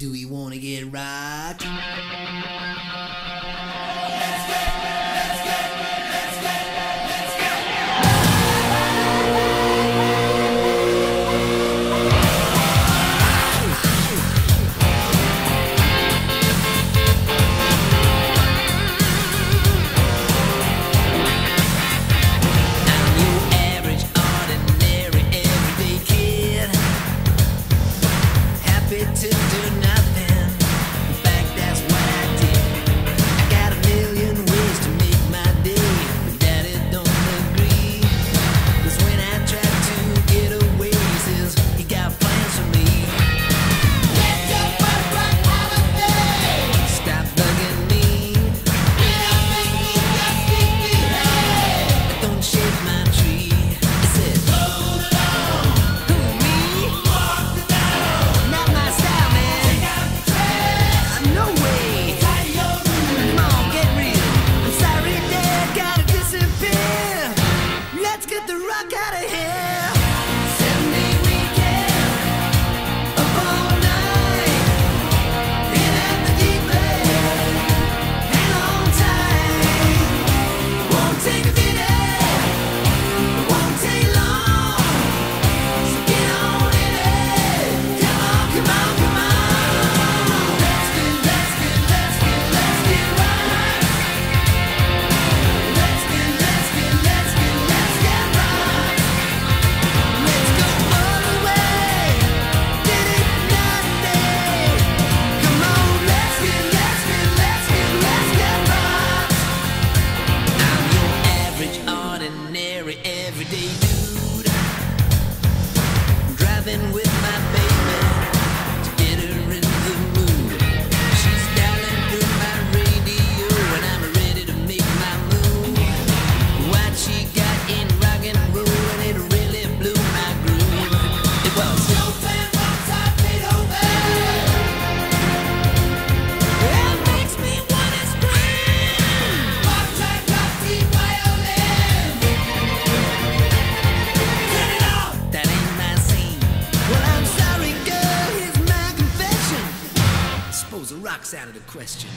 Do we wanna get rocked? out of the question.